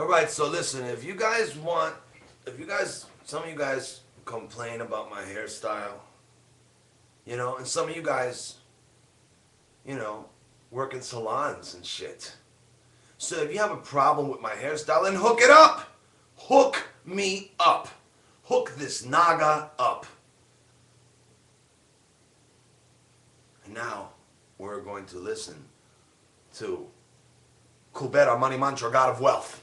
All right, so listen, if you guys want, if you guys, some of you guys complain about my hairstyle, you know, and some of you guys, you know, work in salons and shit. So if you have a problem with my hairstyle, then hook it up. Hook me up. Hook this naga up. And now we're going to listen to Kubera Money Mantra, God of Wealth,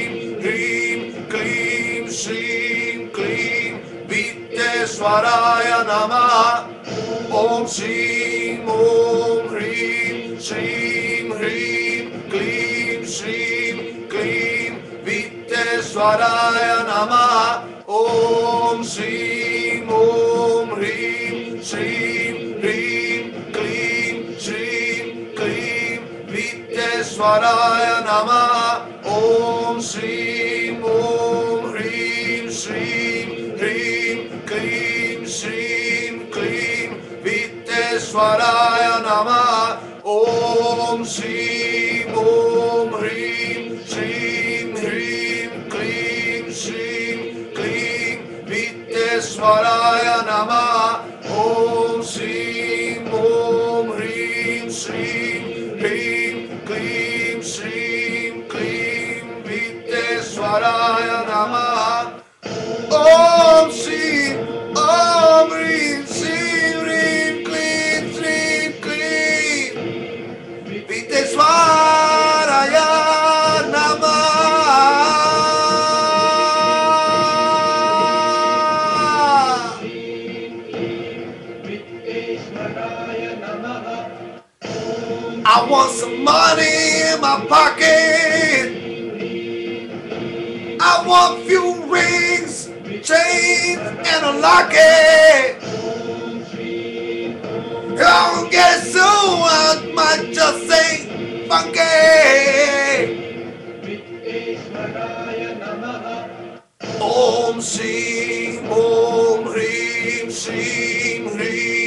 Viteshwaraya Namaha Om Shrim Om Hrim Shrim Hrim Klim Shrim Klim Viteshwaraya Namaha Om Shrim Om Hrim Shrim Hrim Klim Shrim Klim Viteshwaraya Namaha Om Shrim Viteshwaraya Namaha Om Shrim Om Hrim Shrim Hrim Klim Shrim Klim Viteshwaraya Namaha Om Shrim Om Hrim Shrim Hrim Klim Shrim Klim Viteshwaraya Namaha money in my pocket. I want few rings, chains, and a locket. Don't get soon, I might just say funky. Om Shrim Om Hrim Shrim Hrim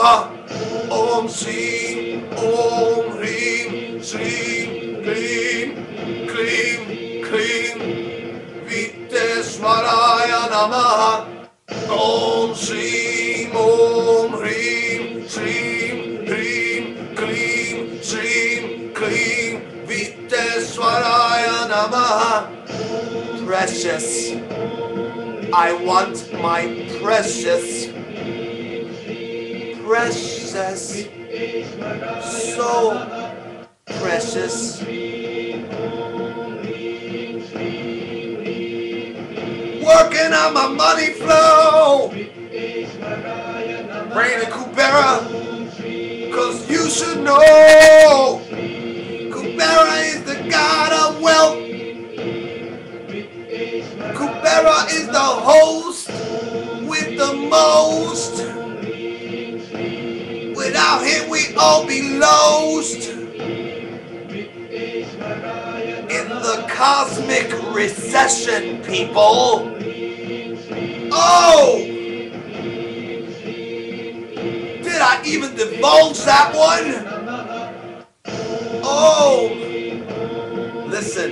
Om Shrim Om Hrim Shrim Klim Klim Klim Viteshwaraya Namaha. Om Shrim Om Hrim Shrim Hrim Klim Shrim Klim Viteshwaraya Namaha. Precious I want my precious Precious So precious. Working on my money flow. And Kubera Cause you should know. Kubera is the god of wealth. Kubera is the host with the most Without him we all be lost In the cosmic recession people Oh! Did I even divulge that one? Oh! Listen,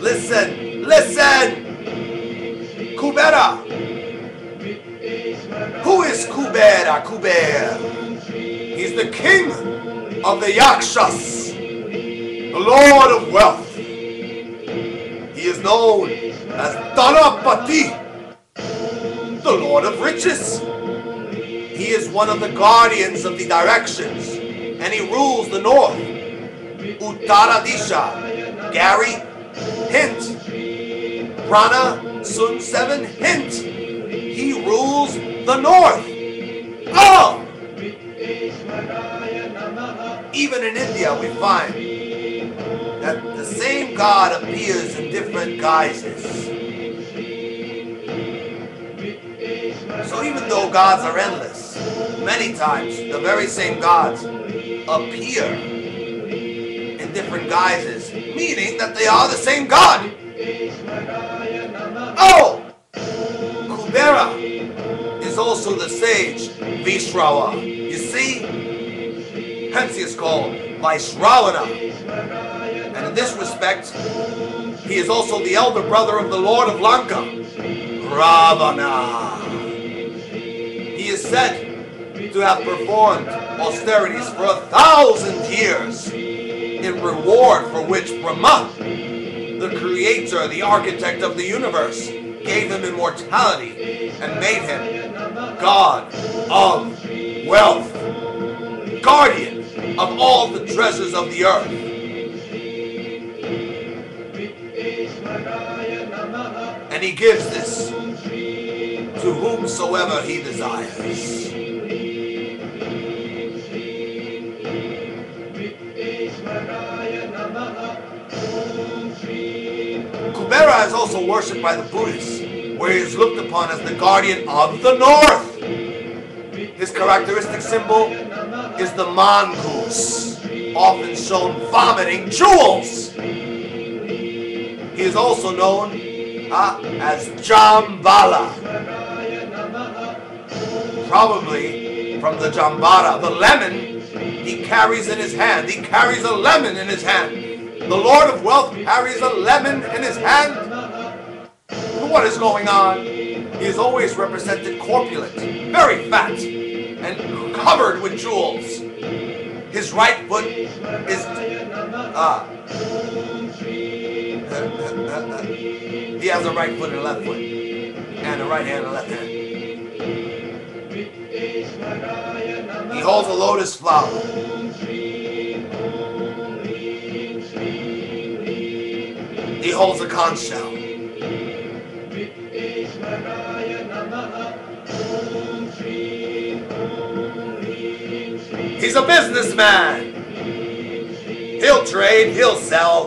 listen, listen! Kubera! Who is Kubera, Kuber? He's the king of the Yakshas, the lord of wealth. He is known as Dhanapati, the lord of riches. He is one of the guardians of the directions, and he rules the north. Uttara Disha, Gary, hint. Prana, Sun 7, hint. He rules the north. Oh! Even in India, we find that the same God appears in different guises. So even though gods are endless, many times the very same gods appear in different guises, meaning that they are the same God. Oh! Kubera is also the sage Vishrawa. See? Hence he is called Vaishravana. And in this respect, he is also the elder brother of the Lord of Lanka, Ravana. He is said to have performed austerities for a thousand years, in reward for which Brahma, the creator, the architect of the universe, gave him immortality and made him God of wealth, guardian of all the treasures of the earth. And he gives this to whomsoever he desires. Kubera is also worshipped by the Buddhists, where he is looked upon as the guardian of the North. His characteristic symbol is the mongoose, often shown vomiting jewels. He is also known uh, as Jambala, probably from the Jambara, the lemon he carries in his hand. He carries a lemon in his hand. The Lord of Wealth carries a lemon in his hand. What is going on? He is always represented corpulent, very fat, and covered with jewels. His right foot is uh, he has a right foot and a left foot, and a right hand and a left hand. He holds a lotus flower. He holds a conch shell. He's a businessman. He'll trade, he'll sell.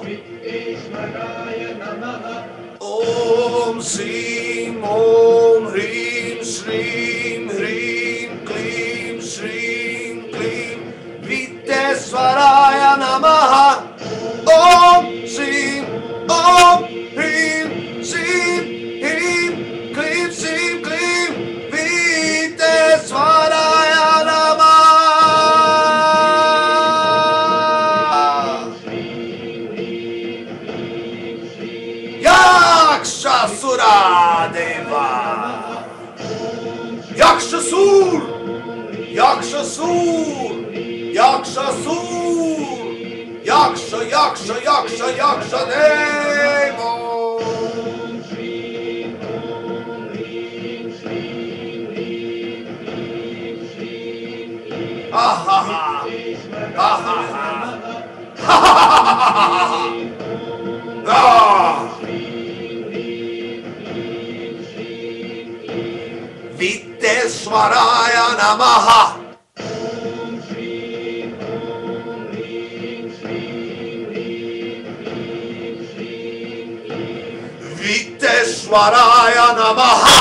Om Shrim Om Hrim Shrim Hrim Klim Shrim Klim Vitesvaraya Namaha Yakshasura Deva Yakshasur Yakshasur Yakshasur Yaksha Yaksha Yaksha Yaksha Deva Vitesvaraya Namaha. Vitesvaraya Namaha.